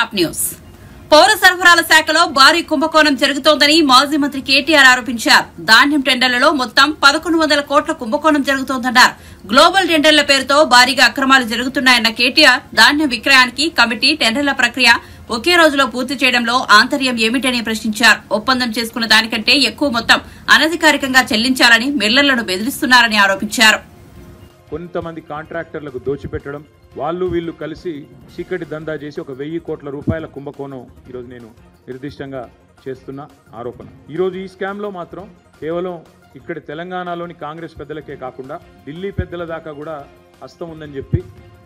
Top news. పౌర సరఫరాల శాఖలో భారీ కుంభకోణం జరుగుతోందని మాజీ మంత్రి కేటీఆర్ ఆరోపించారు. ధాన్యం టెండర్లలో మొత్తం పదకొండు వందల కోట్ల కుంభకోణం జరుగుతోందన్నారు. గ్లోబల్ టెండర్ల పేరుతో భారీగా అక్రమాలు జరుగుతున్నాయన్న కేటీఆర్ ధాన్యం విక్రయానికి కమిటీ టెండర్ల ప్రక్రియ ఒకే రోజులో పూర్తి చేయడంలో ఆంతర్యం ఏమిటని ప్రశ్నించారు. ఒప్పందం చేసుకున్న దానికంటే ఎక్కువ మొత్తం అనధికారికంగా చెల్లించాలని మిల్లర్లను బెదిరిస్తున్నారని ఆరోపించారు. కొంతమంది కాంట్రాక్టర్లకు దోచిపెట్టడం వాళ్ళు వీళ్ళు కలిసి చీకటి దందా చేసి ఒక వెయ్యి కోట్ల రూపాయల కుంభకోణం ఈరోజు నేను నిర్దిష్టంగా చేస్తున్న ఆరోపణ. ఈరోజు ఈ స్కామ్లో మాత్రం కేవలం ఇక్కడ తెలంగాణలోని కాంగ్రెస్ పెద్దలకే కాకుండా ఢిల్లీ పెద్దల దాకా కూడా హస్తం ఉందని చెప్పి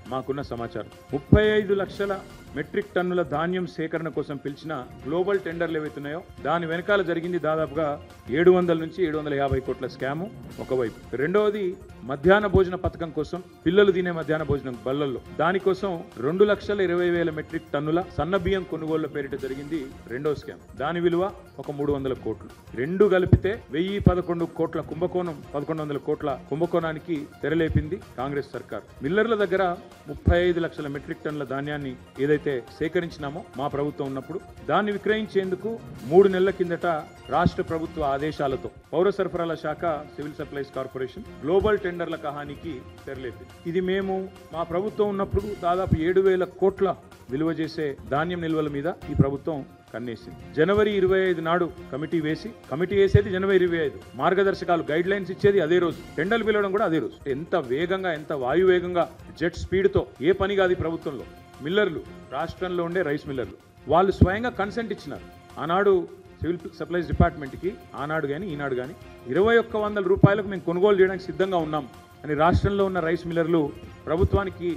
మాకున్న సమాచారం. ముప్పై ఐదు లక్షల మెట్రిక్ టన్నుల ధాన్యం సేకరణ కోసం పిలిచిన గ్లోబల్ టెండర్లు ఏవైతున్నాయో దాని వెనకాల జరిగింది దాదాపుగా ఏడు వందల నుంచి ఏడు వందల యాభై కోట్ల స్కాము. ఒకవైపు. రెండవది మధ్యాహ్న భోజన పథకం కోసం పిల్లలు తినే మధ్యాహ్న భోజనం బల్లల్లో. దానికోసం రెండు లక్షల ఇరవై వేల మెట్రిక్ టన్నుల సన్న బియ్యం కొనుగోళ్ళ పేరిట జరిగింది రెండో స్కామ్. దాని విలువ ఒక మూడు వందల కోట్లు. రెండు కలిపితే వెయ్యి పదకొండు కోట్ల కుంభకోణం పదకొండు వందల కోట్ల కుంభకోణానికి తెరలేపింది కాంగ్రెస్ సర్కార్. మిల్లర్ల దగ్గర ముప్పై ఐదు లక్షల మెట్రిక్ టన్నుల ధాన్యాన్ని ఏదైతే సేకరించినామో మా ప్రభుత్వం ఉన్నప్పుడు దాన్ని విక్రయించేందుకు మూడు నెలల కిందట రాష్ట్ర ప్రభుత్వ ఆదేశాలతో పౌర సరఫరాల శాఖ సివిల్ సప్లైస్ కార్పొరేషన్ గ్లోబల్ టెండర్ల కహానికి తెరలేపింది. ఇది మేము మా ప్రభుత్వం ఉన్నప్పుడు దాదాపు ఏడు వేల కోట్ల విలువ చేసే ధాన్యం నిల్వల మీద ఈ ప్రభుత్వం కన్నేసింది. జనవరి ఇరవై ఐదు నాడు కమిటీ వేసి కమిటీ వేసేది జనవరి ఇరవై ఐదు. మార్గదర్శకాలు గైడ్ లైన్స్ ఇచ్చేది అదే రోజు. టెండర్లు పిలవడం కూడా అదే రోజు. ఎంత వేగంగా ఎంత వాయువేగంగా జెట్ స్పీడ్తో ఏ పని కాదు ప్రభుత్వంలో. మిల్లర్లు రాష్ట్రంలో ఉండే రైస్ మిల్లర్లు. వాళ్ళు స్వయంగా కన్సెంట్ ఇచ్చినారు. ఆనాడు సివిల్ సప్లైస్ డిపార్ట్మెంట్కి ఆనాడు కానీ ఈనాడు కానీ ఇరవై ఒక్క వందల రూపాయలకు మేము కొనుగోలు చేయడానికి సిద్ధంగా ఉన్నాం అని రాష్ట్రంలో ఉన్న రైస్ మిల్లర్లు ప్రభుత్వానికి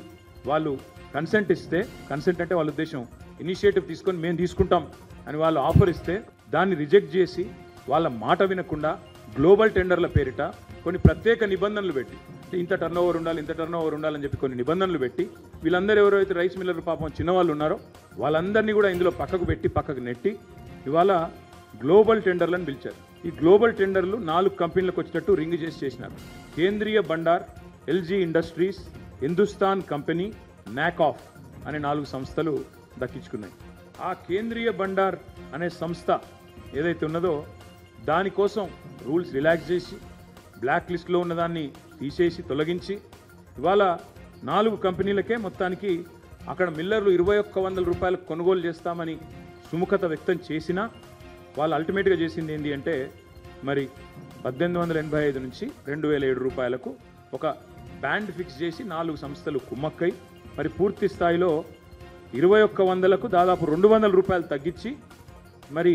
వాళ్ళు కన్సెంట్ ఇస్తే కన్సెంట్ అంటే వాళ్ళ ఉద్దేశం ఇనిషియేటివ్ తీసుకొని మేము తీసుకుంటాం అని వాళ్ళు ఆఫర్ ఇస్తే దాన్ని రిజెక్ట్ చేసి వాళ్ళ మాట వినకుండా గ్లోబల్ టెండర్ల పేరిట కొన్ని ప్రత్యేక నిబంధనలు పెట్టి ఇంత టర్న్ ఓవర్ ఉండాలి ఇంత టర్న్ ఓవర్ ఉండాలని చెప్పి కొన్ని నిబంధనలు పెట్టి వీళ్ళందరూ ఎవరైతే రైస్ మిల్లర్ పాపం చిన్నవాళ్ళు ఉన్నారో వాళ్ళందరినీ కూడా ఇందులో పక్కకు పెట్టి పక్కకు నెట్టి ఇవాళ గ్లోబల్ టెండర్లను పిలిచారు. ఈ గ్లోబల్ టెండర్లు నాలుగు కంపెనీలకు వచ్చేటట్టు రింగ్ చేసి చేసినారు. Kendriya Bhandar LG industries Hindustan company నాకాఫ్ అనే నాలుగు సంస్థలు దక్కించుకున్నాయి. ఆ కేంద్రీయ బండార్ అనే సంస్థ ఏదైతే ఉన్నదో దానికోసం రూల్స్ రిలాక్స్ చేసి బ్లాక్ లిస్ట్లో ఉన్నదాన్ని తీసేసి తొలగించి ఇవాళ నాలుగు కంపెనీలకే మొత్తానికి అక్కడ మిల్లర్లు ఇరవై ఒక్క వందల రూపాయలకు కొనుగోలు చేస్తామని సుముఖత వ్యక్తం చేసినా వాళ్ళు అల్టిమేట్గా చేసింది ఏంటి అంటే మరి పద్దెనిమిది వందల ఎనభై ఐదు నుంచి రెండు వేల ఏడు రూపాయలకు ఒక బ్యాండ్ ఫిక్స్ చేసి నాలుగు సంస్థలు కుమ్మక్కై మరి పూర్తి స్థాయిలో ఇరవై ఒక్క వందలకు దాదాపు రెండు వందల రూపాయలు తగ్గించి మరి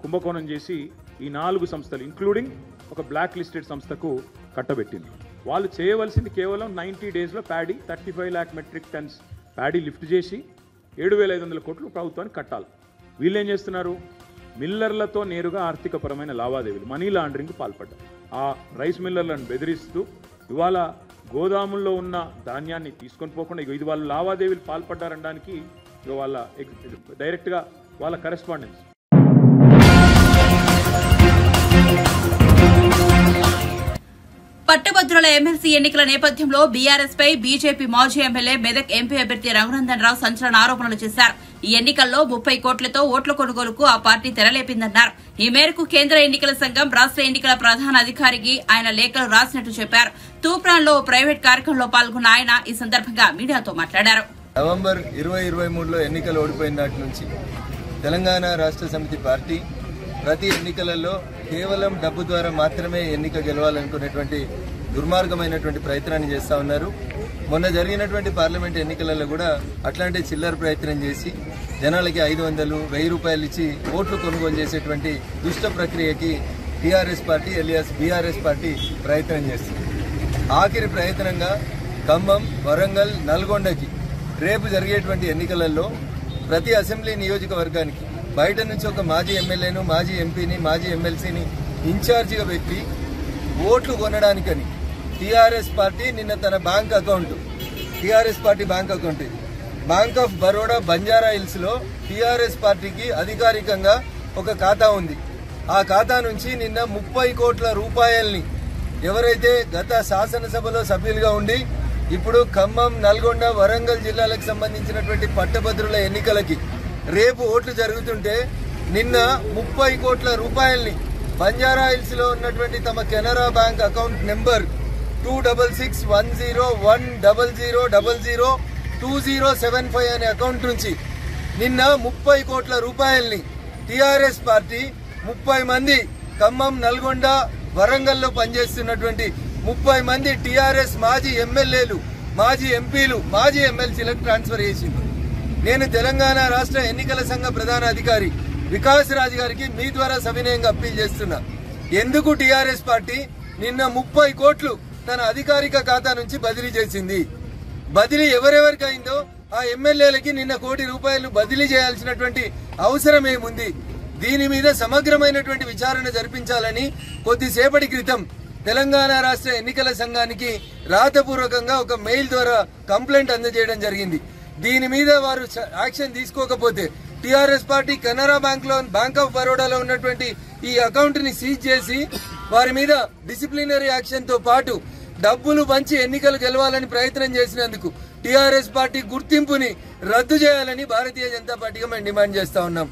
కుంభకోణం చేసి ఈ నాలుగు సంస్థలు ఇంక్లూడింగ్ ఒక బ్లాక్ లిస్టెడ్ సంస్థకు కట్టబెట్టింది. వాళ్ళు చేయవలసింది కేవలం నైంటీ డేస్లో paddy thirty five lakh metric tons paddy lift చేసి ఏడు వేల ఐదు వందల కోట్లు ప్రభుత్వానికి కట్టాలి. వీళ్ళు ఏం చేస్తున్నారు? మిల్లర్లతో నేరుగా ఆర్థికపరమైన లావాదేవీలు మనీ లాండరింగ్ పాల్పడ్డారు. ఆ రైస్ మిల్లర్లను బెదిరిస్తూ ఇవాళ గోదాముల్లో ఉన్న ధాన్యాన్ని తీసుకొని పోకుండా ఇగో ఇది వాళ్ళు లావాదేవీలు పాల్పడ్డారనడానికి ఇక వాళ్ళ డైరెక్ట్గా వాళ్ళ కరెస్పాండెన్స్ పట్టభద్రుల ఎమ్మెల్సీ ఎన్నికల నేపథ్యంలో బీఆర్ఎస్ పై బీజేపీ మాజీ ఎమ్మెల్యే మెదక్ ఎంపీ అభ్యర్థి రఘునందన్ రావు సంచలన ఆరోపణలు చేశారు. ఈ ఎన్నికల్లో ముప్పై కోట్లతో ఓట్ల కొనుగోలుకు ఆ పార్టీ తెరలేపిందన్నారు. ఈ మేరకు కేంద్ర ఎన్నికల సంఘం రాష్ట్ర ఎన్నికల ప్రధాన అధికారికి ఆయన లేఖలు రాసినట్టు చెప్పారు. తూప్రాన్లో ప్రైవేట్ కార్యక్రమంలో పాల్గొన్న ఆయన ఈ సందర్భంగా మీడియాతో మాట్లాడారు. నవంబర్ ఇరవై ఇరవై మూడులో ఎన్నికలు ఓడిపోయిన నాటి నుంచి తెలంగాణ రాష్ట్ర సమితి పార్టీ ప్రతి ఎన్నికలలో కేవలం డబ్బు ద్వారా మాత్రమే ఎన్నిక గెలవాలనుకునేటువంటి దుర్మార్గమైనటువంటి ప్రయత్నాన్ని చేస్తూ ఉన్నారు. మొన్న జరిగినటువంటి పార్లమెంట్ ఎన్నికలలో కూడా అట్లాంటి చిల్లర ప్రయత్నం చేసి జనాలకి ఐదు వందలు వెయ్యి రూపాయలు ఇచ్చి ఓట్లు కొనుగోలు చేసేటువంటి దుష్ట ప్రక్రియకి TRS party alias BRS party ప్రయత్నం చేస్తుంది. ఆఖరి ప్రయత్నంగా ఖమ్మం వరంగల్ నల్గొండకి రేపు జరిగేటువంటి ఎన్నికలలో ప్రతి అసెంబ్లీ నియోజకవర్గానికి బయట నుంచి ఒక మాజీ ఎమ్మెల్యేను మాజీ ఎంపీని మాజీ ఎమ్మెల్సీని ఇన్ఛార్జిగా పెట్టి ఓట్లు కొనడానికని టీఆర్ఎస్ పార్టీ నిన్న తన bank account TRS party bank account ఇది. బ్యాంక్ ఆఫ్ బరోడా బంజారా హిల్స్లో టీఆర్ఎస్ పార్టీకి అధికారికంగా ఒక ఖాతా ఉంది. ఆ ఖాతా నుంచి నిన్న ముప్పై కోట్ల రూపాయల్ని ఎవరైతే గత శాసనసభలో సభ్యులుగా ఉండి ఇప్పుడు ఖమ్మం నల్గొండ వరంగల్ జిల్లాలకు సంబంధించినటువంటి పట్టభద్రుల ఎన్నికలకి రేపు ఓట్లు జరుగుతుంటే నిన్న ముప్పై కోట్ల రూపాయల్ని బంజారా హిల్స్లో ఉన్నటువంటి తమ Canara bank account number two double six one zero one double zero double zero two zero seven five అనే అకౌంట్ నుంచి నిన్న ముప్పై కోట్ల రూపాయల్ని టిఆర్ఎస్ పార్టీ ముప్పై మంది ఖమ్మం నల్గొండ వరంగల్లో పనిచేస్తున్నటువంటి ముప్పై మంది టిఆర్ఎస్ మాజీ ఎమ్మెల్యేలు మాజీ ఎంపీలు మాజీ ఎమ్మెల్సీలకు ట్రాన్స్ఫర్ చేసింది నేను తెలంగాణ రాష్ట్ర ఎన్నికల సంఘ ప్రధాన అధికారి వికాస్ రాజు గారికి మీ ద్వారా సవినయంగా అప్పీల్ చేస్తున్నా. ఎందుకు టిఆర్ఎస్ పార్టీ నిన్న ముప్పై కోట్లు తన అధికారిక ఖాతా నుంచి బదిలీ చేసింది? బదిలీ ఎవరెవరికి అయిందో ఆ ఎమ్మెల్యేలకి నిన్న కోటి రూపాయలు బదిలీ చేయాల్సినటువంటి అవసరం ఏముంది? దీని మీద సమగ్రమైనటువంటి విచారణ జరిపించాలని కొద్దిసేపటి క్రితం తెలంగాణ రాష్ట్ర ఎన్నికల సంఘానికి రాతపూర్వకంగా ఒక మెయిల్ ద్వారా కంప్లైంట్ అందజేయడం జరిగింది. దీని మీద వారు యాక్షన్ తీసుకోకపోతే టిఆర్ఎస్ పార్టీ కెనరా బ్యాంక్లో బ్యాంక్ ఆఫ్ బరోడాలో ఉన్నటువంటి ఈ అకౌంట్ని సీజ్ చేసి వారి మీద డిసిప్లినరీ యాక్షన్తో పాటు డబ్బులు పంచి ఎన్నికలు గెలవాలని ప్రయత్నం చేసినందుకు టిఆర్ఎస్ పార్టీ గుర్తింపుని రద్దు చేయాలని భారతీయ జనతా పార్టీగా మేము డిమాండ్ చేస్తా ఉన్నాం.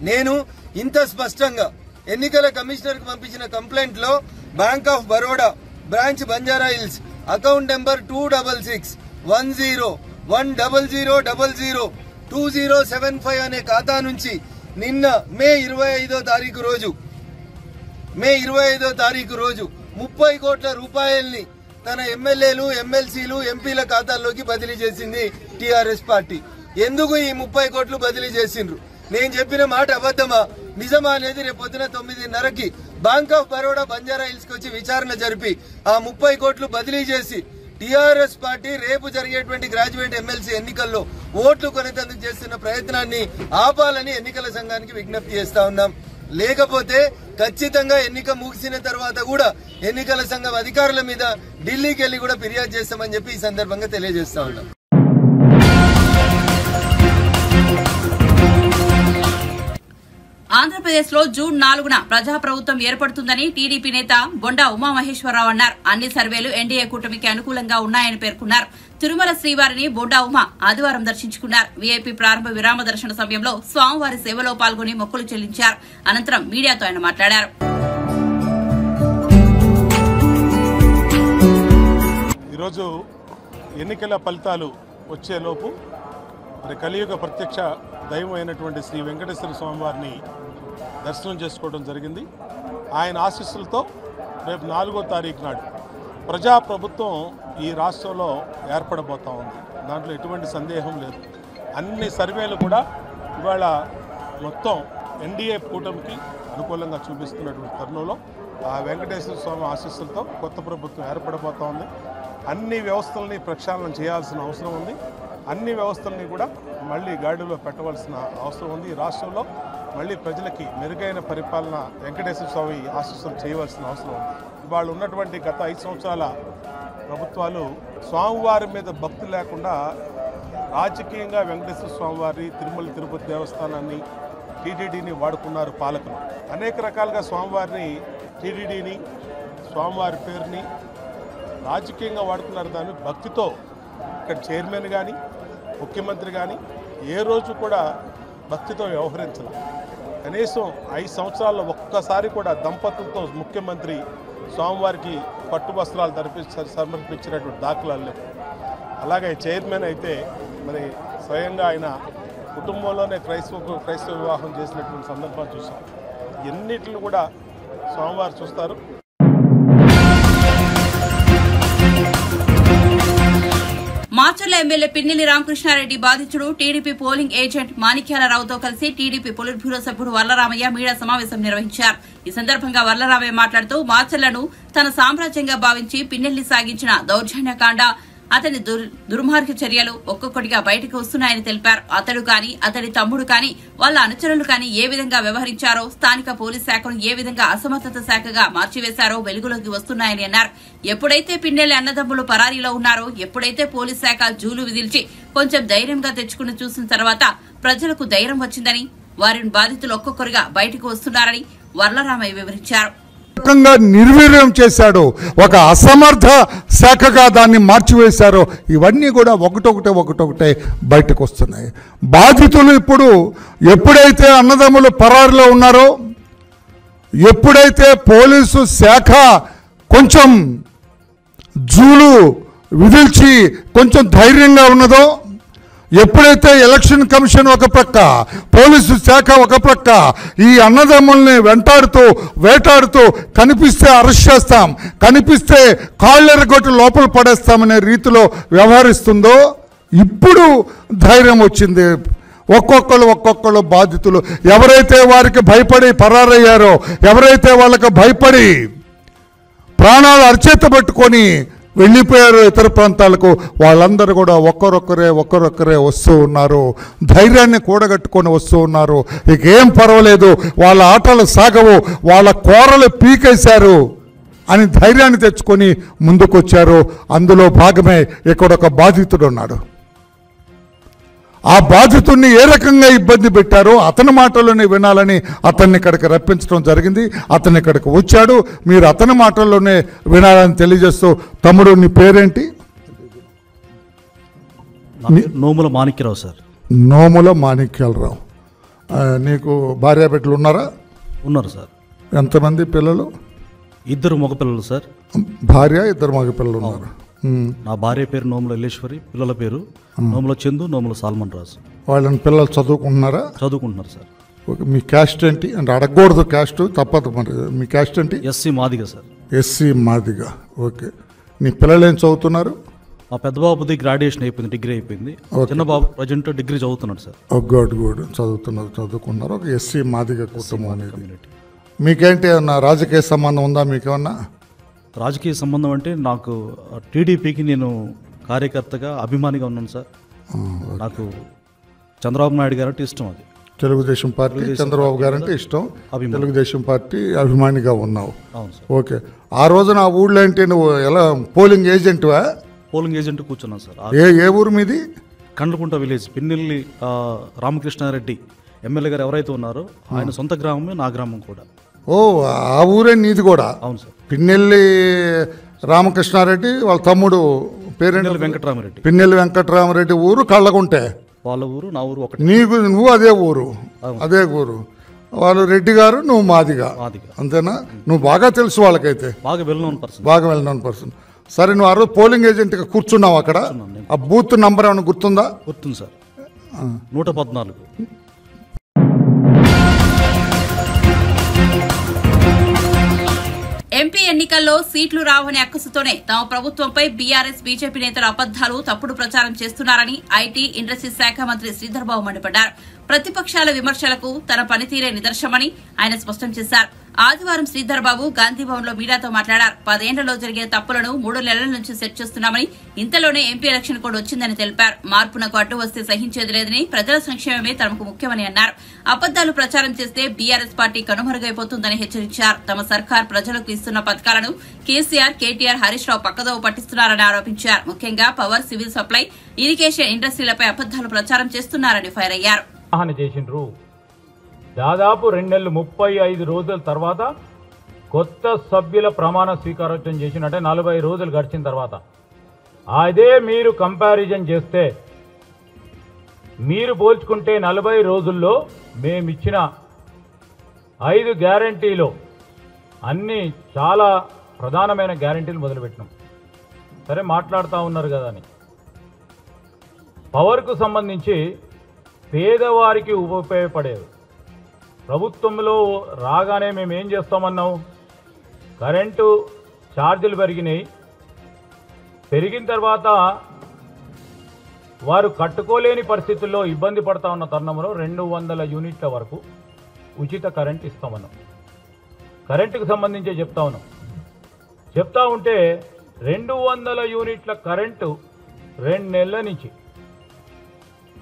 నేను ఇంత స్పష్టంగా ఎన్నికల కమిషనర్కు పంపించిన కంప్లైంట్లో bank of Baroda branch Banjara hills account number two double six one zero one double zero double zero two zero seven five అనే ఖాతా నుంచి నిన్న మే ఇరవై ఐదో తారీఖు రోజు మే ఇరవై ఐదో తారీఖు రోజు ముప్పై కోట్ల రూపాయల్ని తన ఎమ్మెల్యేలు ఎమ్మెల్సీలు ఎంపీల ఖాతాల్లోకి బదిలీ చేసింది టీఆర్ఎస్ పార్టీ. ఎందుకు ఈ ముప్పై కోట్లు బదిలీ చేసిండ్రు? నేను చెప్పిన మాట అబద్ధమా? నిజమా అనేది రేపు పొద్దున తొమ్మిదిన్నరకి బ్యాంక్ ఆఫ్ బరోడా బంజారా హిల్స్కి వచ్చి విచారణ జరిపి ఆ ముప్పై కోట్లు బదిలీ చేసి టిఆర్ఎస్ పార్టీ రేపు జరిగేటువంటి గ్రాడ్యుయేట్ ఎమ్మెల్సీ ఎన్నికల్లో ఓట్లు కొనేందుకు చేస్తున్న ప్రయత్నాన్ని ఆపాలని ఎన్నికల సంఘానికి విజ్ఞప్తి చేస్తా ఉన్నాం. లేకపోతే ఖచ్చితంగా ఎన్నిక ముగిసిన తర్వాత కూడా ఎన్నికల సంఘం అధికారుల మీద ఢిల్లీకి వెళ్ళి కూడా ఫిర్యాదు చేస్తామని చెప్పి ఈ సందర్భంగా తెలియజేస్తా ఉన్నాం. ఆంధ్రప్రదేశ్లో జూన్ నాలుగున ప్రజాప్రభుత్వం ఏర్పడుతుందని టీడీపీ నేత బొండా ఉమామహేశ్వరరావు అన్నారు. అన్ని సర్వేలు ఎన్డీఏ కూటమికి అనుకూలంగా ఉన్నాయని పేర్కొన్నారు. తిరుమల శ్రీవారిని బొండా ఉమా ఆదివారం దర్శించుకున్నారు. వీఐపీ ప్రారంభ విరామ దర్శన సమయంలో స్వామివారి సేవలో పాల్గొని మొక్కులు చెల్లించారు. అనంతరం మీడియాతో ఆయన మాట్లాడారు. ఈరోజు ఎన్నికల ఫలితాలు వచ్చేలోపు మరి కలియుగ ప్రత్యక్ష దైవం అయినటువంటి శ్రీ వెంకటేశ్వర స్వామివారిని దర్శనం చేసుకోవడం జరిగింది. ఆయన ఆశీస్సులతో రేపు నాలుగో తారీఖు నాడు ప్రజాప్రభుత్వం ఈ రాష్ట్రంలో ఏర్పడబోతూ ఉంది. దాంట్లో ఎటువంటి సందేహం లేదు. అన్ని సర్వేలు కూడా ఇవాళ మొత్తం ఎన్డీఏ కూటమికి అనుకూలంగా చూపిస్తున్నటువంటి తరుణంలో ఆ వెంకటేశ్వర స్వామి ఆశీస్సులతో కొత్త ప్రభుత్వం ఏర్పడబోతూ ఉంది. అన్ని వ్యవస్థల్ని ప్రక్షాళన చేయాల్సిన అవసరం ఉంది. అన్ని వ్యవస్థల్ని కూడా మళ్ళీ గాడిలో పెట్టవలసిన అవసరం ఉంది. ఈ రాష్ట్రంలో మళ్ళీ ప్రజలకి మెరుగైన పరిపాలన వెంకటేశ్వర స్వామి ఆశీస్సులు చేయవలసిన అవసరం ఉంది. ఇవాళ ఉన్నటువంటి గత ఐదు సంవత్సరాల ప్రభుత్వాలు స్వామివారి మీద భక్తి లేకుండా రాజకీయంగా వెంకటేశ్వర స్వామివారి తిరుమల తిరుపతి దేవస్థానాన్ని టీటీడీని వాడుకున్నారు పాలకులు. అనేక రకాలుగా స్వామివారిని టీటీడీని స్వామివారి పేరుని రాజకీయంగా వాడుకున్నారు. దాన్ని భక్తితో ఇక్కడ చైర్మన్ కానీ ముఖ్యమంత్రి కానీ ఏ రోజు కూడా భక్తితో వ్యవహరించాలి కనీసం ఐదు సంవత్సరాల్లో ఒక్కసారి కూడా దంపతులతో ముఖ్యమంత్రి స్వామివారికి పట్టు వస్త్రాలు తరిపి సమర్పించినటువంటి దాఖలాలు లేవు. అలాగే చైర్మన్ అయితే మరి స్వయంగా ఆయన కుటుంబంలోనే క్రైస్తవ క్రైస్తవ వివాహం చేసినటువంటి సందర్భాలు చూసాం. ఎన్నిటిని కూడా స్వామివారు చూస్తారు. మాచర్ల ఎమ్మెల్యే పిన్నెల్లి రామకృష్ణారెడ్డి బాధితుడు టీడీపీ పోలింగ్ ఏజెంట్ మాణిక్యాలరావుతో కలిసి టీడీపీ పొలిట్ బ్యూరో సభ్యుడు వల్లరామయ్య మీడియా సమావేశం నిర్వహించారు. ఈ సందర్భంగా వల్లరామయ్య మాట్లాడుతూ మాచర్లను తన సామ్రాజ్యంగా భావించి పిన్నెల్లి సాగించిన దౌర్జన్యకాండ అతని దుర్- దుర్మార్గ చర్యలు ఒక్కొక్కటిగా బయటకు వస్తున్నాయని తెలిపారు. అతడు కాని అతడి తమ్ముడు కాని వాళ్ళ అనుచరులు కాని ఏ విధంగా వ్యవహరించారో స్థానిక పోలీస్ శాఖను ఏ విధంగా అసమర్థత శాఖగా మార్చివేశారో వెలుగులోకి వస్తున్నాయని అన్నారు. ఎప్పుడైతే పిన్నెల్లి అన్నదమ్ములు పరారీలో ఉన్నారో ఎప్పుడైతే పోలీస్ శాఖ జూలు విధిల్చి కొంచెం ధైర్యంగా తెచ్చుకుని చూసిన తర్వాత ప్రజలకు ధైర్యం వచ్చిందని వారిని బాధితులు ఒక్కొక్కరుగా బయటకు వస్తున్నారని వర్లరామయ్య వివరించారు. రకంగా నిర్వీర్యం చేశాడో. ఒక అసమర్థ శాఖగా దాన్ని మార్చివేశారో. ఇవన్నీ కూడా ఒకటొకటే ఒకటొకటే బయటకు వస్తున్నాయి. బాధితులు ఇప్పుడు ఎప్పుడైతే అన్నదమ్ములు పరారిలో ఉన్నారో ఎప్పుడైతే పోలీసు శాఖ కొంచెం జూలు విదిల్చి కొంచెం ధైర్యంగా ఉన్నదో ఎప్పుడైతే ఎలక్షన్ కమిషన్ ఒక ప్రక్క పోలీసు శాఖ ఒక ప్రక్క ఈ అన్నదమ్ముల్ని వెంటాడుతూ వేటాడుతూ కనిపిస్తే అరెస్ట్ చేస్తాం కనిపిస్తే కాళ్ళెరగొట్టి లోపల పడేస్తామనే రీతిలో వ్యవహరిస్తుందో ఇప్పుడు ధైర్యం వచ్చింది. ఒక్కొక్కరు ఒక్కొక్కరు బాధితులు. ఎవరైతే వారికి భయపడి పరారయ్యారో ఎవరైతే వాళ్ళకి భయపడి ప్రాణాలు అరచేత పెట్టుకొని వెళ్ళిపోయారు ఇతర ప్రాంతాలకు. వాళ్ళందరూ కూడా ఒక్కరొక్కరే ఒక్కరొక్కరే వస్తూ ఉన్నారు. ధైర్యాన్ని కూడగట్టుకొని వస్తూ ఉన్నారు. ఇకేం పర్వాలేదు వాళ్ళ ఆటలు సాగవు వాళ్ళ కోరలు పీకేశారు అని ధైర్యాన్ని తెచ్చుకొని ముందుకొచ్చారు. అందులో భాగమే ఇక్కడ ఒక బాధితుడు ఉన్నాడు ఆ బాధితుడిని ఏ రకంగా ఇబ్బంది పెట్టారో అతని మాటల్లోనే వినాలని అతన్ని ఇక్కడికి రప్పించడం జరిగింది. అతను ఇక్కడికి వచ్చాడు. మీరు అతని మాటల్లోనే వినాలని తెలియజేస్తూ తమ్ముడు నీ పేరేంటి? నోముల మాణిక్యరావు సార్. నోముల మాణిక్యాలరావు నీకు భార్య బిడ్డలు ఉన్నారా? ఉన్నారు సార్. ఎంతమంది పిల్లలు? ఇద్దరు మగపిల్లలు సార్. భార్య ఇద్దరు మగ పిల్లలు ఉన్నారు. నా భార్య పేరు నోముల ఎల్లేశ్వరి పిల్లల పేరు నోముల చందు నోముల సాల్మన్ రాజు. వాళ్ళని పిల్లలు చదువుకుంటున్నారా? చదువుకుంటున్నారు సార్. ఓకే, మీ క్యాస్ట్ ఏంటి? అంటే అడగకూడదు క్యాస్ట్ తప్పదు మరి. మీ క్యాస్ట్ ఏంటి? SC Madiga sir. SC Madiga. Okay. నీ పిల్లలు ఏం చదువుతున్నారు? మా పెద్ద బాబుది గ్రాడ్యుయేషన్ అయిపోయింది డిగ్రీ అయిపోయింది. చిన్న బాబు ప్రజెంట్ డిగ్రీ చదువుతున్నాడు సార్. Oh good good. చదువుతున్నారు చదువుకున్నారు. ఒక ఎస్సీ మాదిగ కుటుంబం అనేది మీకేంటి ఏమన్నా రాజకీయ సంబంధం ఉందా మీకేమన్నా? రాజకీయ సంబంధం అంటే నాకు టీడీపీకి నేను కార్యకర్తగా అభిమానిగా ఉన్నాను సార్. నాకు చంద్రబాబు నాయుడు గారు అంటే ఇష్టం అది. తెలుగుదేశం పార్టీ చంద్రబాబు గారు అంటే ఇష్టం. తెలుగుదేశం పార్టీ అభిమానిగా ఉన్నావు. అవును సార్. ఓకే. ఆ రోజున ఆ ఊళ్ళో ఏంటి నువ్వు ఎలా పోలింగ్ ఏజెంట్వా? పోలింగ్ ఏజెంట్ కూర్చున్నాను సార్. ఏ ఏ ఊరు మీది? కండ్లకుంట విలేజ్ పిన్నెల్లి రామకృష్ణారెడ్డి. ఎమ్మెల్యే గారు ఎవరైతే ఉన్నారో ఆయన సొంత గ్రామమే నా గ్రామం కూడా. ఓ ఆ ఊరే నీది కూడా. అవును సార్. పిన్నెల్లి రామకృష్ణారెడ్డి వాళ్ళ తమ్ముడు పేరేంటి? వెంకటరామరెడ్డి. పిన్నెల్లి వెంకటరామరెడ్డి ఊరు కళ్ళగుంటే. వాళ్ళ ఊరు నా ఊరు ఒకటి. నీకు నువ్వు అదే ఊరు. అదే ఊరు. వాళ్ళు రెడ్డి గారు నువ్వు మాదిగా. అంతేనా? నువ్వు బాగా తెలుసు వాళ్ళకైతే. బాగా వెల్ నోన్ పర్సన్ బాగా వెళ్ళిన పర్సన్ సరే నువ్వు ఆ రోజు పోలింగ్ ఏజెంట్గా కూర్చున్నావు అక్కడ. ఆ బూత్ నంబర్ ఏమైనా గుర్తుందా? గుర్తుంది సార్. నూట పద్నాలుగు. ఎంపీ ఎన్నికల్లో సీట్లు రావని అక్కసుతోనే తమ ప్రభుత్వంపై బీఆర్ఎస్ బీజేపీ నేతలు అబద్దాలు తప్పుడు ప్రచారం చేస్తున్నారని ఐటీ ఇండస్ట్రీ శాఖ మంత్రి శ్రీధర్బాబు మండిపడ్డారు. ప్రతిపక్షాల విమర్శలకు తన పనితీరే నిదర్శమని ఆయన స్పష్టం చేశారు. ఆదివారం శ్రీధర్ బాబు గాంధీభవన్లో మీడియాతో మాట్లాడారు. పదేళ్ళలో జరిగే తప్పులను మూడు నెలల నుంచి సెట్ చేస్తున్నామని ఇంతలోనే ఎంపీ ఎలక్షన్ కోడ్ వచ్చిందని తెలిపారు. మార్పునకు అడ్డు వస్తే సహించేది లేదని ప్రజల సంక్షేమమే తమకు ముఖ్యమని అన్నారు. అబద్దాలు ప్రచారం చేస్తే బీఆర్ఎస్ పార్టీ కనుమరుగైపోతుందని హెచ్చరించారు. తమ సర్కార్ ప్రజలకు ఇస్తున్న పథకాలను కేసీఆర్ కేటీఆర్ హరీష్ రావు పక్కదోవ పట్టిస్తున్నారని ఆరోపించారు. ముఖ్యంగా పవర్ సివిల్ సప్లై ఇరిగేషన్ ఇండస్ట్రీలపై అబద్దాలు ప్రచారం చేస్తున్నారని ఫైర్ అయ్యారు. ఆహ్వాన చేసిండ్రు. దాదాపు రెండు నెలలు ముప్పై ఐదు రోజుల తర్వాత కొత్త సభ్యుల ప్రమాణ స్వీకారోత్సవం చేసినట్టే నలభై రోజులు గడిచిన తర్వాత. అదే మీరు కంపారిజన్ చేస్తే మీరు పోల్చుకుంటే నలభై రోజుల్లో మేమిచ్చిన ఐదు గ్యారంటీలో అన్నీ చాలా ప్రధానమైన గ్యారంటీలు మొదలుపెట్టినాం. సరే మాట్లాడుతూ ఉన్నారు కదా అని. పవర్కు సంబంధించి పేదవారికి ఉపయోగపడేది ప్రభుత్వంలో రాగానే మేము ఏం చేస్తామన్నాం కరెంటు ఛార్జీలు పెరిగినాయి. పెరిగిన తర్వాత వారు కట్టుకోలేని పరిస్థితుల్లో ఇబ్బంది పడతా ఉన్న తరుణంలో రెండు వందల యూనిట్ల వరకు ఉచిత కరెంట్ ఇస్తామన్నాం. కరెంటుకు సంబంధించి చెప్తా ఉన్నాం. చెప్తా ఉంటే రెండు వందల యూనిట్ల కరెంటు రెండు నెలల నుంచి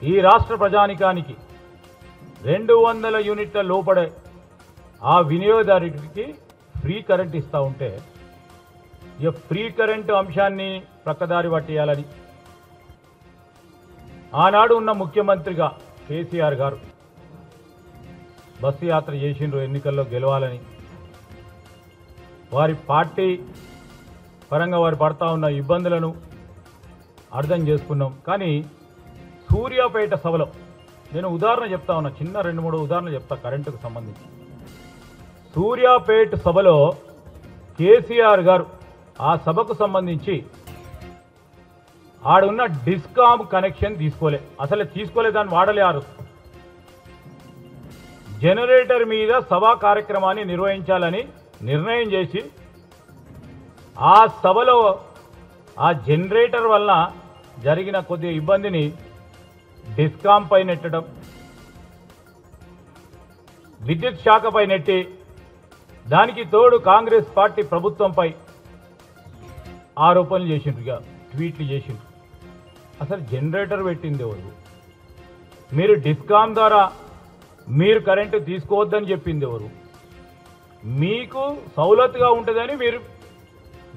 ఈ రాష్ట్ర ప్రజానికానికి రెండు వందల యూనిట్ల లోపడే ఆ వినియోగదారుడికి ఫ్రీ కరెంట్ ఇస్తూ ఉంటే ఈ ఫ్రీ కరెంటు అంశాన్ని ప్రక్కదారి పట్టేయాలని. ఆనాడు ఉన్న ముఖ్యమంత్రిగా కేసీఆర్ గారు బస్సు యాత్ర చేసిండ్రు ఎన్నికల్లో గెలవాలని. వారి పార్టీ పరంగా వారు పడతా ఉన్న ఇబ్బందులను అర్థం చేసుకున్నాం. కానీ సూర్యాపేట సభలో నేను ఉదాహరణ చెప్తా ఉన్నా చిన్న రెండు మూడు ఉదాహరణ చెప్తా కరెంటుకు సంబంధించి. సూర్యాపేట సభలో కేసీఆర్ గారు ఆ సభకు సంబంధించి ఆడున్న డిస్కామ్ కనెక్షన్ తీసుకోలే. అసలు తీసుకోలే దాన్ని వాడలే ఆరు జనరేటర్ మీద సభా కార్యక్రమాన్ని నిర్వహించాలని నిర్ణయం చేసి ఆ సభలో ఆ జనరేటర్ వల్ల జరిగిన కొద్ది ఇబ్బందిని డిస్కాం పై నెట్టడం విద్యుత్ శాఖపై నెట్టి దానికి తోడు కాంగ్రెస్ పార్టీ ప్రభుత్వంపై ఆరోపణలు చేసిండ్రు ఇక ట్వీట్లు చేసిండ్రు. అసలు జనరేటర్ పెట్టింది ఎవరు? మీరు డిస్కాం ద్వారా మీరు కరెంటు తీసుకోవద్దని చెప్పింది ఎవరు? మీకు సౌలత్గా ఉంటుందని మీరు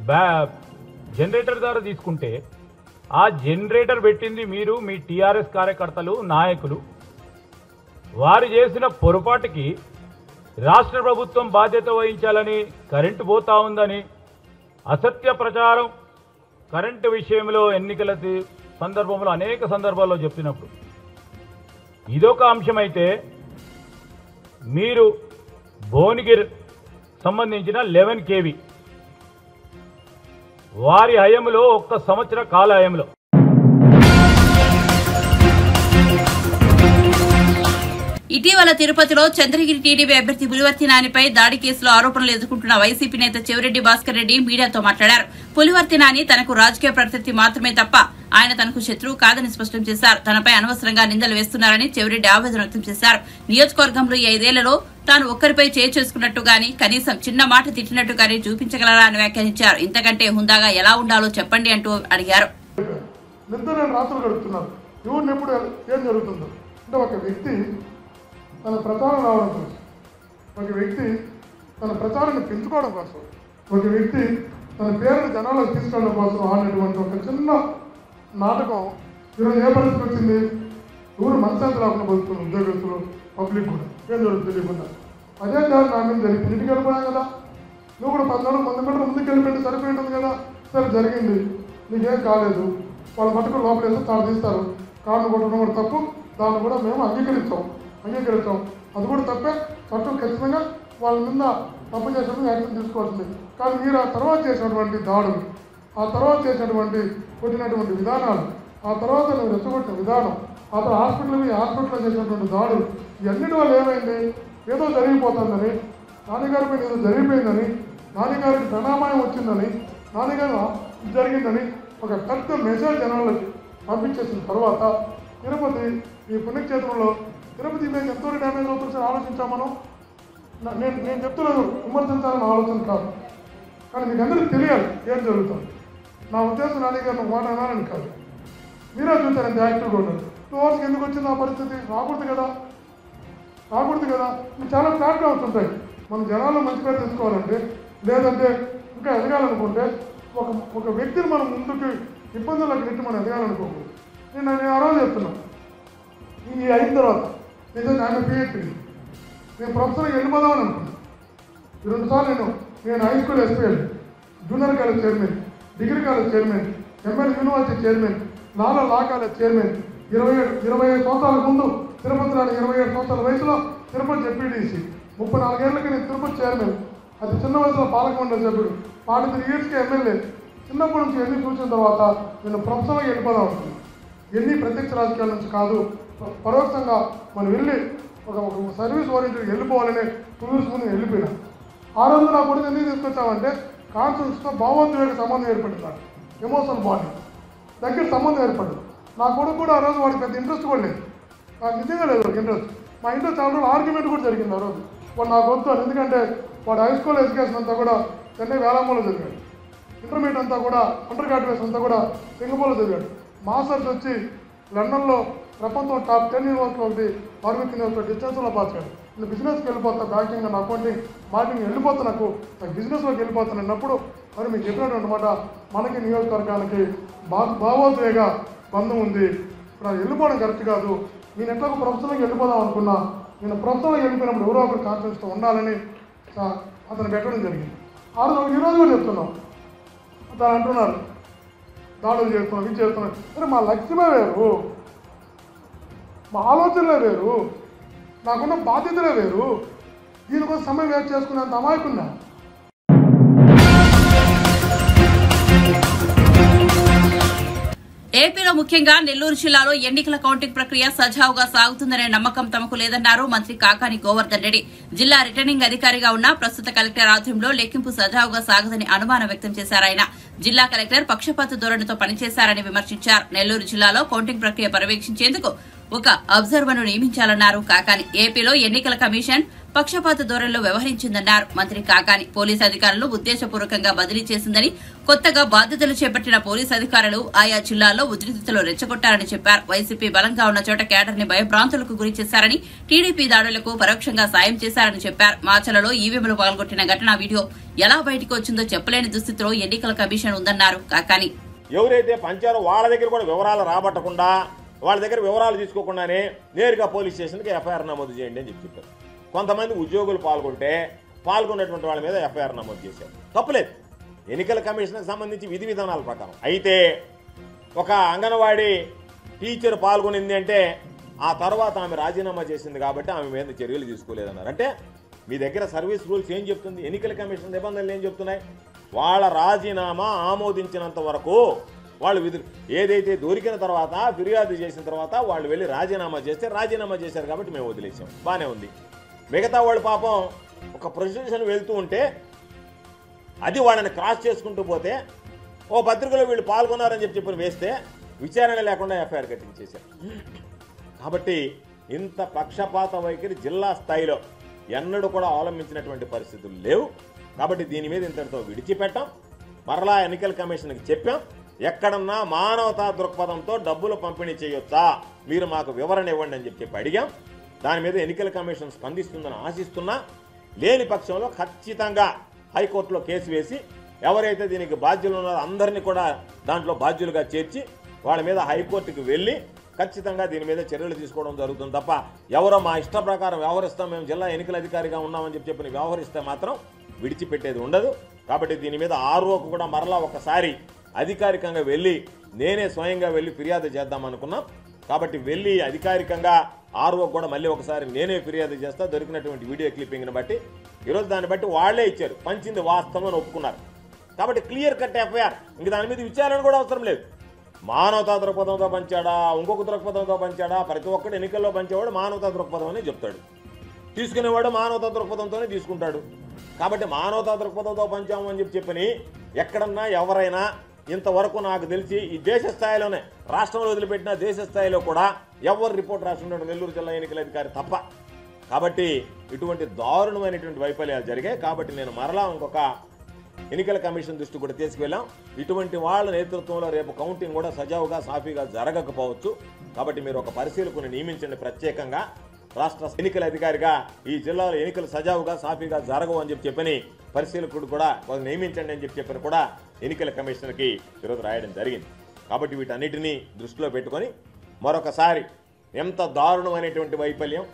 బ్యా జనరేటర్ ద్వారా తీసుకుంటే ఆ జనరేటర్ పెట్టింది మీరు మీ టీఆర్ఎస్ కార్యకర్తలు నాయకులు. వారు చేసిన పొరపాటుకి రాష్ట్ర ప్రభుత్వం బాధ్యత వహించాలని కరెంటు పోతా ఉందని అసత్య ప్రచారం కరెంటు విషయంలో ఎన్నికల సందర్భంలో అనేక సందర్భాల్లో చెప్పినప్పుడు. ఇదొక అంశమైతే మీరు భువనగిరి సంబంధించిన లెవెన్ కేవీ వారి హయంలో ఒక్క సంవత్సర కాల హయంలో ఇటీవల తిరుపతిలో చంద్రగిరి టీడీపీ అభ్యర్థి పులివర్తి నానిపై దాడి కేసులో ఆరోపణలు ఎదుర్కొంటున్న వైసీపీ నేత చెవిరెడ్డి భాస్కర్ రెడ్డి మీడియాతో మాట్లాడారు. పులివర్తి నాని తనకు రాజకీయ ప్రత్యర్థి మాత్రమే తప్ప ఆయన తనకు శత్రువు కాదని స్పష్టం చేశారు. తనపై అనవసరంగా నిందలు వేస్తున్నారని చెవిరెడ్డి ఆవేదన వ్యక్తం చేశారు. నియోజకవర్గంలో ఈ ఐదేళ్ళలో తాను ఒక్కరిపై చేయి చేసుకున్నట్టు గాని కనీసం చిన్న మాట తిట్టినట్టు గాని చూపించగలరా అని వ్యాఖ్యానించారు. ఇంతకంటే హుందాగా ఎలా ఉండాలో చెప్పండి అంటూ అడిగారు. నిద్ర రాత్రులు గడుపుతున్నారు. ఎవరిని ఎప్పుడు ఏం జరుగుతుందో. అంటే ఒక వ్యక్తి తన ప్రచారం రావడం కోసం. ఒక వ్యక్తి తన ప్రచారాన్ని పెంచుకోవడం కోసం. ఒక వ్యక్తి తన పేరుని జనాలకు తీసుకెళ్ళడం కోసం ఆడినటువంటి ఒక చిన్న నాటకం ఈరోజు ఏ పరిస్థితి వచ్చింది? ఊరు మనశాంతి రాకుండా బతుకుతున్న ఉద్యోగస్తులు పబ్లిక్ కూడా. ఏం జరుగుతుంది తెలియకుండా. అదే కాదు నా మీద జరిగింది. ఇంటికి వెళ్ళిపోయాం కదా. నువ్వు కూడా పద్నాలుగు మంది కూడా ముందుకు వెళ్ళిపోయింది సరిపోయింటుంది కదా. సరే జరిగింది. నీకేం కాలేదు. వాళ్ళు మటుకు లోపలేసి తాను తీస్తారు. కాళ్ళు కొట్టడం కూడా తప్పు. దాన్ని కూడా మేము అంగీకరిస్తాం అంగీకరిస్తాం అది కూడా తప్పే. చట్టం ఖచ్చితంగా వాళ్ళ మీద తప్పు చేసినప్పుడు యాక్షన్ తీసుకోవాల్సింది. కానీ మీరు ఆ తర్వాత చేసినటువంటి దాడులు ఆ తర్వాత చేసినటువంటి కొట్టినటువంటి విధానాలు ఆ తర్వాత నువ్వు రెచ్చగొట్టిన విధానం ఆ తర్వాత హాస్పిటల్ మీద హాస్పిటల్లో చేసినటువంటి దాడులు ఇవన్నిటి వల్ల ఏమైంది? ఏదో జరిగిపోతుందని నాన్నగారి పైన ఏదో జరిగిపోయిందని నాన్నగారికి ప్రణామాయం వచ్చిందని నాన్నగారు జరిగిందని ఒక పెద్ద మెసేజ్ జనాలకి పంపించేసిన తర్వాత తిరుపతి ఈ పుణ్యక్షేత్రంలో తిరుపతి ఇమేజ్ ఎంతో డ్యామేజ్ అవుతుంది సార్ ఆలోచించాం మనం. నేను నేను చెప్తున్నాను విమర్శించాలని ఆలోచన కాదు. కానీ మీకు అందరికీ తెలియాలి ఏం జరుగుతుంది. నా ఉద్దేశం నాన్నగారు మాట అనాలని కాదు. మీరే చూస్తారు ఎంత యాక్టివ్గా ఉన్నారు. టూ అవర్స్కి ఎందుకు వచ్చింది ఆ పరిస్థితి? రాకూడదు కదా. రాకూడదు కదా. ఇవి చాలా ప్లాట్ఫామ్స్ ఉంటాయి. మన జనాల్లో మంచి పేరు తెచ్చుకోవాలంటే లేదంటే ఇంకా ఎదగాలనుకుంటే ఒక ఒక వ్యక్తిని మనం ముందుకు ఇబ్బందులకు నెట్టి మనం ఎదగాలనుకోకూడదు. నేను నేను ఆ రోజు చెప్తున్నాను ఈ అయిన తర్వాత నిజంగా ఆయన పిహెచ్డి నేను ప్రొఫెసర్ ఎనిమిదో ఈ రెండుసార్లు నేను నేను high school SPL junior college chairman degree college chairman ML university chairman లాలా లా కాలేజ్ చైర్మన్ ఇరవై ఏడు ఇరవై ఐదు సంవత్సరాల ముందు తిరుపతి రాని ఇరవై ఏడు సంవత్సరాల వయసులో తిరుపతి జెడ్పీటీసీ ముప్పై నాలుగేళ్ళకి నేను తిరుపతి చైర్మన్ అది చిన్న వయసులో పాలకమండలి సభ్యుడు. ఫార్టీ త్రీ ఇయర్స్కి ఎమ్మెల్యే చిన్నప్పటి నుంచి ఎన్ని చూసిన తర్వాత నేను ప్రొఫెసర్గా వెళ్ళిపోదాం ఎన్ని ప్రత్యక్ష రాజకీయాల నుంచి కాదు పరోక్షంగా మనం వెళ్ళి ఒక సర్వీస్ ఓరియంటెడ్ వెళ్ళిపోవాలనే టూ ముందు వెళ్ళిపోయినా. ఆ రోజు నా కొడుకు ఎందుకు తీసుకొచ్చామంటే కాన్ఫరెన్స్తో భావోద్వేగ సంబంధం ఏర్పడింది ఎమోషనల్ బాడీ దగ్గర సంబంధం ఏర్పడింది. నా కొడుకు కూడా ఆ రోజు వాడికి పెద్ద ఇంట్రెస్ట్ కూడా లేదు. నాకు నిజంగా లేదు వాడికి ఇంట్రెస్ట్ మా ఇంట్లో చాలా రోజులు ఆర్గ్యుమెంట్ కూడా జరిగింది ఆ రోజు. వాడు నాకు వద్దు ఎందుకంటే వాడు హై స్కూల్ ఎడ్యుకేషన్ అంతా కూడా చెన్నై వేలామూలో జరిగాడు. ఇంటర్మీడియట్ అంతా కూడా అండర్ గ్రాడ్యుయేషన్ అంతా కూడా సింగపూర్లో చదివాడు మాస్టర్స్ వచ్చి లండన్లో ప్రపంచం టాప్ టెన్ యూనివర్సిటీ ఒకటి ఆర్మిక్ డిస్టెన్స్లో పాస్ నేను బిజినెస్కి వెళ్ళిపోతా బ్యాంకింగ్ అండ్ అకౌంటింగ్ మార్కెటింగ్ వెళ్ళిపోతా నాకు. నాకు బిజినెస్లోకి వెళ్ళిపోతాను అన్నప్పుడు మరి మీకు చెప్పినటువంటి అనమాట మనకి నియోజకవర్గానికి బా భావోద్వేగ బంధం ఉంది. ఇప్పుడు అది వెళ్ళిపోవడం కరెక్ట్ కాదు. నేను ఎట్లా ప్రభుత్వంకి వెళ్ళిపోదాం అనుకున్నా నేను ప్రభుత్వం వెళ్ళిపోయినప్పుడు ఎవరో ఒకరు కాన్ఫిడెన్స్తో ఉండాలని అతను పెట్టడం జరిగింది. ఆ రోజు ఈరోజు కూడా చెప్తున్నాం. దాని అంటున్నారు దాడులు చేస్తున్నాం ఇది చేస్తున్నాం. సరే మా లక్ష్యమే వేరు. మా ఆలోచనలే వేరు. నాకున్న బాధ్యతలే వేరు. దీనికోసం సమయం వేస్ట్ చేసుకునేంత అమాయకున్నా? ఏపీలో ముఖ్యంగా నెల్లూరు జిల్లాలో ఎన్నికల కౌంటింగ్ ప్రక్రియ సజావుగా సాగుతుందనే నమ్మకం తమకు లేదన్నారు మంత్రి కాకాని గోవర్ధన్ రెడ్డి. జిల్లా రిటర్నింగ్ అధికారిగా ఉన్న ప్రస్తుత కలెక్టర్ ఆధ్వర్యంలో లెక్కింపు సజావుగా సాగదని అనుమానం వ్యక్తం చేశారు ఆయన. జిల్లా కలెక్టర్ పక్షపాత ధోరణితో పనిచేశారని విమర్శించారు. నెల్లూరు జిల్లాలో కౌంటింగ్ ప్రక్రియ పర్యవేక్షించేందుకు ఒక అబ్జర్వర్ను నియమించాలన్నారు. కాకాని ఏపీలో ఎన్నికల కమిషన్ పక్షపాత ధోరణిలో వ్యవహరించిందన్నారు. మంత్రి కాకాని పోలీసు అధికారులు ఉద్దేశపూర్వకంగా బదిలీ చేసిందని కొత్తగా బాధ్యతలు చేపట్టిన పోలీసు అధికారులు ఆయా జిల్లాల్లో ఉద్రిక్తతలు రెచ్చగొట్టారని చెప్పారు. వైసీపీ బలంగా ఉన్న చోట కేడర్ని భయభ్రాంతులకు గురి చేశారని టీడీపీ దాడులకు పరోక్షంగా సాయం చేశారని చెప్పారు. మాచలలో ఈవీఎంలు పాల్గొట్టిన ఘటన వీడియో ఎలా బయటకు వచ్చిందో చెప్పలేని దుస్థితిలో ఎన్నికల కమిషన్ ఉందన్నారు. కాకాని ఎవరైతే పంచారో వాళ్ళ దగ్గర కూడా వివరాలు రాబట్టకుండా వాళ్ళ దగ్గర వివరాలు తీసుకోకుండానే నేరుగా పోలీస్ స్టేషన్కి ఎఫ్ఐఆర్ నమోదు చేయండి అని చెప్పి చెప్పారు కొంతమంది ఉద్యోగులు పాల్గొంటే పాల్గొన్నటువంటి వాళ్ళ మీద ఎఫ్ఐఆర్ నమోదు చేశారు. తప్పులేదు. ఎన్నికల కమిషన్కి సంబంధించి విధి విధానాల ప్రకారం. అయితే ఒక అంగన్వాడీ టీచర్ పాల్గొనింది అంటే ఆ తర్వాత ఆమె రాజీనామా చేసింది కాబట్టి ఆమె మీద చర్యలు తీసుకోలేదన్నారు. అంటే మీ దగ్గర సర్వీస్ రూల్స్ ఏం చెప్తుంది? ఎన్నికల కమిషన్ నిబంధనలు ఏం చెప్తున్నాయి? వాళ్ళ రాజీనామా ఆమోదించినంత వరకు వాళ్ళు విధులు ఏదైతే దొరికిన తర్వాత ఫిర్యాదు చేసిన తర్వాత వాళ్ళు వెళ్ళి రాజీనామా చేస్తే రాజీనామా చేశారు కాబట్టి మేము వదిలేసాం బాగానే ఉంది. మిగతా వాళ్ళు పాపం ఒక ప్రొసెషన్ వెళ్తూ ఉంటే అది వాళ్ళని క్రాస్ చేసుకుంటూ పోతే ఓ పత్రికలో వీళ్ళు పాల్గొన్నారని చెప్పి చెప్పి వేస్తే విచారణ లేకుండా ఎఫ్ఐఆర్ కట్టించేశారు. కాబట్టి ఇంత పక్షపాత వైఖరి జిల్లా స్థాయిలో ఎన్నడూ కూడా అవలంబించినటువంటి పరిస్థితులు లేవు. కాబట్టి దీని మీద ఇంతటితో విడిచిపెట్టాం. మరలా ఎన్నికల కమిషన్కి చెప్పాం. ఎక్కడన్నా మానవతా దృక్పథంతో డబ్బులు పంపిణీ చేయొచ్చా? మీరు మాకు వివరణ ఇవ్వండి అని చెప్పి అడిగాం. దాని మీద ఎన్నికల కమిషన్ స్పందిస్తుందని ఆశిస్తున్నా లేని పక్షంలో ఖచ్చితంగా హైకోర్టులో కేసు వేసి ఎవరైతే దీనికి బాధ్యులు ఉన్నారో అందరినీ కూడా దాంట్లో బాధ్యులుగా చేర్చి వాళ్ళ మీద హైకోర్టుకి వెళ్ళి ఖచ్చితంగా దీని మీద చర్యలు తీసుకోవడం జరుగుతుంది తప్ప ఎవరో మా ఇష్ట ప్రకారం వ్యవహరిస్తాం మేము జిల్లా ఎన్నికల అధికారిగా ఉన్నామని చెప్పి చెప్పి వ్యవహరిస్తే మాత్రం విడిచిపెట్టేది ఉండదు. కాబట్టి దీని మీద ఆర్ఓకు కూడా మరలా ఒకసారి అధికారికంగా వెళ్ళి నేనే స్వయంగా వెళ్ళి ఫిర్యాదు చేద్దాం అనుకున్నాం. కాబట్టి వెళ్ళి అధికారికంగా ఆర్ఓ కూడా మళ్ళీ ఒకసారి నేనే ఫిర్యాదు చేస్తా దొరికినటువంటి వీడియో క్లిప్పింగ్ని బట్టి. ఈరోజు దాన్ని బట్టి వాళ్ళే ఇచ్చారు పంచింది వాస్తవం అని ఒప్పుకున్నారు. కాబట్టి క్లియర్ కట్ ఎఫ్ఐఆర్. ఇంక దాని మీద విచారణ కూడా అవసరం లేదు. మానవతా దృక్పథంతో పంచాడా ఇంకొక దృక్పథంతో పంచాడా ప్రతి ఒక్కడు ఎన్నికల్లో పంచేవాడు మానవతా దృక్పథం అని చెప్తాడు. తీసుకునేవాడు మానవతా దృక్పథంతోనే తీసుకుంటాడు. కాబట్టి మానవతా దృక్పథంతో పంచాము అని చెప్పి చెప్పని ఎక్కడన్నా ఎవరైనా ఇంతవరకు నాకు తెలిసి ఈ దేశ స్థాయిలోనే రాష్ట్రంలో వదిలిపెట్టిన దేశ స్థాయిలో కూడా ఎవరు రిపోర్ట్ రాసుకున్నాడు నెల్లూరు జిల్లా ఎన్నికల అధికారి తప్ప. కాబట్టి ఇటువంటి దారుణమైనటువంటి వైఫల్యాలు జరిగాయి. కాబట్టి నేను మరలా ఇంకొక ఎన్నికల కమిషన్ దృష్టి కూడా తీసుకువెళ్ళాం. ఇటువంటి వాళ్ళ నేతృత్వంలో రేపు కౌంటింగ్ కూడా సజావుగా సాఫీగా జరగకపోవచ్చు. కాబట్టి మీరు ఒక పరిశీలకుని నియమించండి ప్రత్యేకంగా. రాష్ట్ర ఎన్నికల అధికారిగా ఈ జిల్లాలో ఎన్నికలు సజావుగా సాఫీగా జరగవు అని చెప్పి చెప్పని పరిశీలకుడు కూడా వాళ్ళు నియమించండి అని చెప్పి చెప్పని కూడా ఎన్నికల కమిషన్కి ఈరోజు రాయడం జరిగింది. కాబట్టి వీటన్నిటినీ దృష్టిలో పెట్టుకొని మరొకసారి ఎంత దారుణమైనటువంటి వైఫల్యం.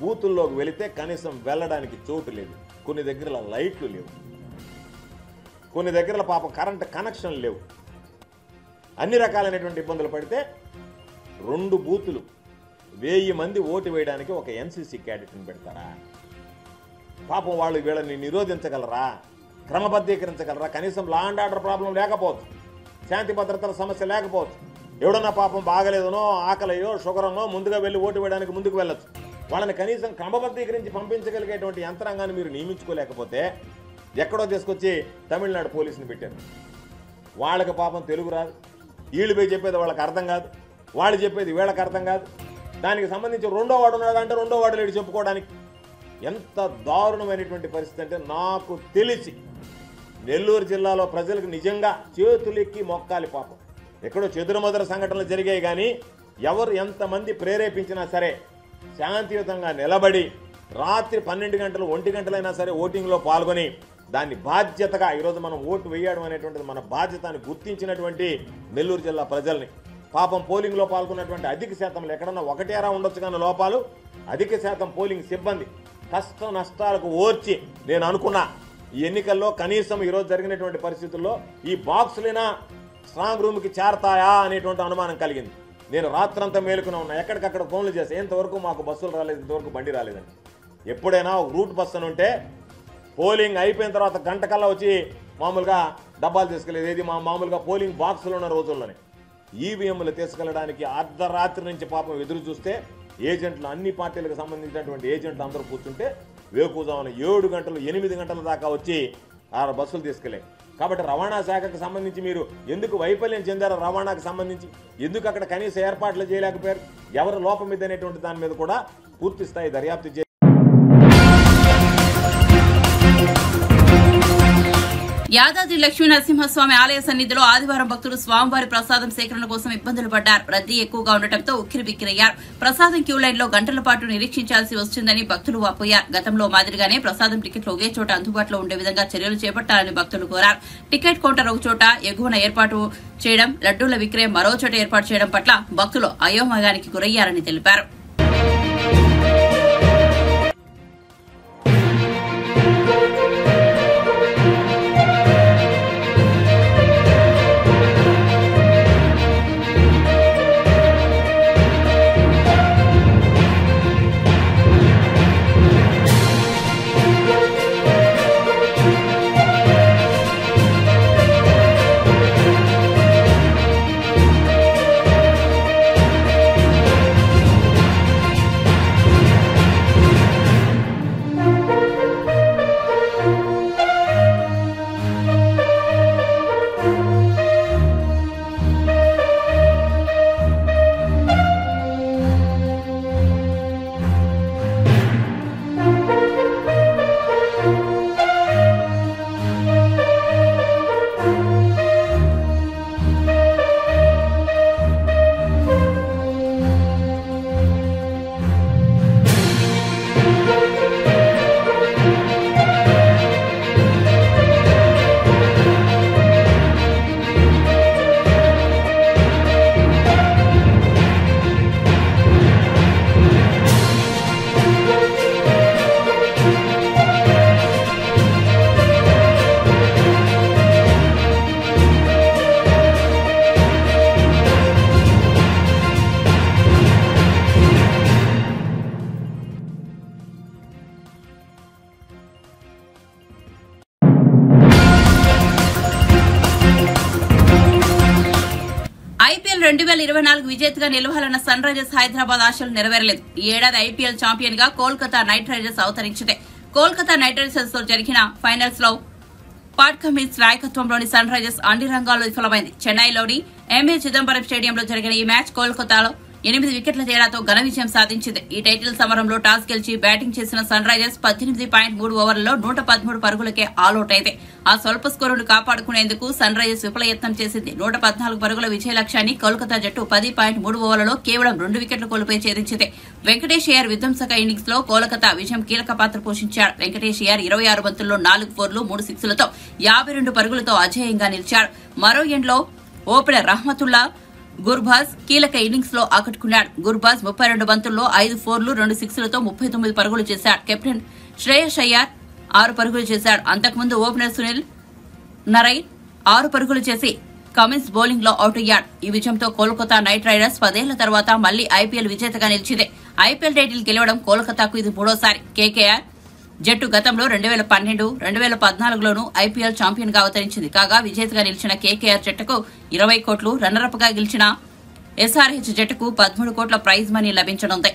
బూతుల్లోకి వెళితే కనీసం వెళ్ళడానికి చోటు లేదు. కొన్ని దగ్గర లైట్లు లేవు. కొన్ని దగ్గర పాపం కరెంట్ కనెక్షన్ లేవు. అన్ని రకాలైనటువంటి ఇబ్బందులు పడితే రెండు బూతులు వెయ్యి మంది ఓటు వేయడానికి ఒక ఎన్సీసీ క్యాడెట్ని పెడతారా? పాపం వాళ్ళు వీళ్ళని నిరోధించగలరా? క్రమబద్ధీకరించగలరా? కనీసం లా అండ్ ఆర్డర్ ప్రాబ్లం లేకపోవచ్చు. శాంతి భద్రతల సమస్య లేకపోవచ్చు. ఎవడన్నా పాపం బాగలేదనో ఆకలియో షుగరనో ముందుగా వెళ్ళి ఓటు వేయడానికి ముందుకు వెళ్ళొచ్చు. వాళ్ళని కనీసం క్రమబద్ధీకరించి పంపించగలిగేటువంటి యంత్రాంగాన్ని మీరు నియమించుకోలేకపోతే ఎక్కడో తీసుకొచ్చి తమిళనాడు పోలీసుని పెట్టారు. వాళ్ళకి పాపం తెలుగు రాదు. వీళ్ళు పోయి చెప్పేది వాళ్ళకి అర్థం కాదు. వాళ్ళు చెప్పేది వీళ్ళకి అర్థం కాదు. దానికి సంబంధించి రెండో వాడు ఉన్నాడు అంటే రెండో వాడు లేడు చెప్పుకోవడానికి. ఎంత దారుణమైనటువంటి పరిస్థితి అంటే నాకు తెలిసి నెల్లూరు జిల్లాలో ప్రజలకు నిజంగా చేతులెక్కి మొక్కాలి పాపం. ఎక్కడో చెదురుమదుర సంఘటనలు జరిగాయి కానీ ఎవరు ఎంతమంది ప్రేరేపించినా సరే శాంతియుతంగా నిలబడి రాత్రి పన్నెండు గంటలు ఒంటి గంటలైనా సరే ఓటింగ్లో పాల్గొని దాన్ని బాధ్యతగా ఈరోజు మనం ఓటు వేయడం అనేటువంటిది మన బాధ్యత అని గుర్తించినటువంటి నెల్లూరు జిల్లా ప్రజల్ని. పాపం పోలింగ్లో పాల్గొన్నటువంటి అధిక శాతంలో ఎక్కడన్నా ఒకటేరా ఉండొచ్చు కానీ లోపాలు. అధిక శాతం పోలింగ్ సిబ్బంది కష్ట నష్టాలకు ఓర్చి నేను అనుకున్నా ఈ ఎన్నికల్లో కనీసం ఈరోజు జరిగినటువంటి పరిస్థితుల్లో ఈ బాక్సులైనా స్ట్రాంగ్ రూమ్కి చేరతాయా అనేటువంటి అనుమానం కలిగింది. నేను రాత్రంతా మేలుకుని ఉన్నా. ఎక్కడికక్కడ ఫోన్లు చేస్తే ఇంతవరకు మాకు బస్సులు రాలేదు ఇంతవరకు బండి రాలేదని ఎప్పుడైనా ఒక రూట్ బస్సు అని ఉంటే పోలింగ్ అయిపోయిన తర్వాత గంట కల్లా వచ్చి మామూలుగా డబ్బాలు తీసుకెళ్ళేది ఏది? మా మామూలుగా పోలింగ్ బాక్సులు ఉన్న రోజుల్లోనే. ఈవీఎంలు తీసుకెళ్ళడానికి అర్ధరాత్రి నుంచి పాపం ఎదురు చూస్తే ఏజెంట్లు అన్ని పార్టీలకు సంబంధించినటువంటి ఏజెంట్లు అందరూ కూర్చుంటే వేకుజామున ఏడు గంటలు ఎనిమిది గంటల దాకా వచ్చి ఆ బస్సులు తీసుకెళ్ళాయి. కాబట్టి రవాణా శాఖకు సంబంధించి మీరు ఎందుకు వైఫల్యం చెందారో రవాణాకు సంబంధించి ఎందుకు అక్కడ కనీస ఏర్పాట్లు చేయలేకపోయారు? ఎవరు లోపం మీద అనేటువంటి దాని మీద కూడా పూర్తి స్థాయి దర్యాప్తు యాదాద్రి లక్ష్మీ నరసింహస్వామి ఆలయ సన్నిధిలో ఆదివారం భక్తులు స్వామివారి ప్రసాదం సేకరణ కోసం ఇబ్బందులు పడ్డారు. రద్దీ ఎక్కువగా ఉండటంతో ఉక్కిరి బిక్కిరయ్యారు ప్రసాదం క్యూ లైన్లో గంటల పాటు నిరీక్షించాల్సి వస్తుందని భక్తులు వాపోయారు. గతంలో మాదిరిగానే ప్రసాదం టికెట్లు ఒకే చోట అందుబాటులో ఉండే విధంగా చర్యలు చేపట్టాలని భక్తులు కోరారు. టికెట్ కౌంటర్ ఒక చోట ఎగువన ఏర్పాటు చేయడం లడ్డూల విక్రయం మరో చోట ఏర్పాటు చేయడం పట్ల భక్తులు అయోమయానికి గురయ్యారని తెలిపారు. విజేతగా నిలవాలన్న సన్ రైజర్స్ హైదరాబాద్ ఆశలు నెరవేరలేదు. ఈ ఏడాది ఐపీఎల్ ఛాంపియన్గా కోల్కతా నైట్ రైడర్స్ అవతరించింది. కోల్కతా నైట్ రైడర్స్తో జరిగిన ఫైనల్స్లో పాట్ కమిన్స్ నాయకత్వంలోని సన్ రైజర్స్ అన్ని రంగాల్లో విఫలమైంది. చెన్నైలోని ఎంఏ చిదంబరం స్టేడియంలో జరిగిన ఈ మ్యాచ్ కోల్కతాలో ఎనిమిది వికెట్ల తేడాతో ఘన విజయం సాధించింది. ఈ టైటిల్ సమరంలో టాస్ గెలిచి బ్యాటింగ్ చేసిన సన్ రైజర్స్ పద్దెనిమిది పాయింట్ మూడు ఓవర్లలో నూట పదమూడు పరుగులకే ఆల్అౌట్ అయితే ఆ స్వల్ప స్కోరును కాపాడుకునేందుకు సన్ రైజర్స్ విఫలయత్నం చేసింది. నూట పద్నాలుగు పరుగుల విజయ లక్ష్యాన్ని కోల్కతా జట్టు పది పాయింట్ మూడు ఓవర్లలో కేవలం రెండు వికెట్లు కోల్పోయి ఛేదించింది. వెంకటేష్ అయ్యర్ విధ్వంసక ఇన్నింగ్స్లో కోల్కతా విజయం కీలక పాత్ర పోషించాడు. వెంకటేష్ అయ్యర్ ఇరవై ఆరు బంతుల్లో నాలుగు ఫోర్లు మూడు సిక్స్లతో యాభై రెండు పరుగులతో అజేయంగా నిలిచాడు. మరో ఎండ్లో ఓపెనర్ రహమతుల్లా గుర్బాజ్ కీలక ఇన్నింగ్స్లో ఆకట్టుకున్నాడు. గుర్బాజ్ ముప్పై రెండు బంతుల్లో ఐదు ఫోర్లు రెండు సిక్స్లతో ముప్పై తొమ్మిది పరుగులు చేశాడు. కెప్టెన్ శ్రేయస్ అయ్యార్ ఆరు పరుగులు చేశాడు. అంతకుముందు ఓపెనర్ సునీల్ నరైన్ ఆరు పరుగులు చేసి కమిన్స్ బౌలింగ్లో అవుట్ అయ్యాడు. ఈ విజయంతో కోల్కతా నైట్ రైడర్స్ పదేళ్ళ తర్వాత మళ్ళీ ఐపీఎల్ విజేతగా నిలిచింది. ఐపీఎల్ టైటిల్ గెలవడం కోల్కతాకు ఇది మూడోసారి. కేకేఆర్ జట్టు గతంలో రెండు వేల పన్నెండు రెండు వేల పద్నాలుగులోనూ ఐపీఎల్ ఛాంపియన్గా అవతరించింది. కాగా విజేతగా నిలిచిన కేకేఆర్ జట్టుకు ఇరవై కోట్లు రన్నరప్గా గెలిచిన ఎస్ఆర్హెచ్ జట్టుకు పదమూడు కోట్ల ప్రైజ్ మనీ లభించనుంది.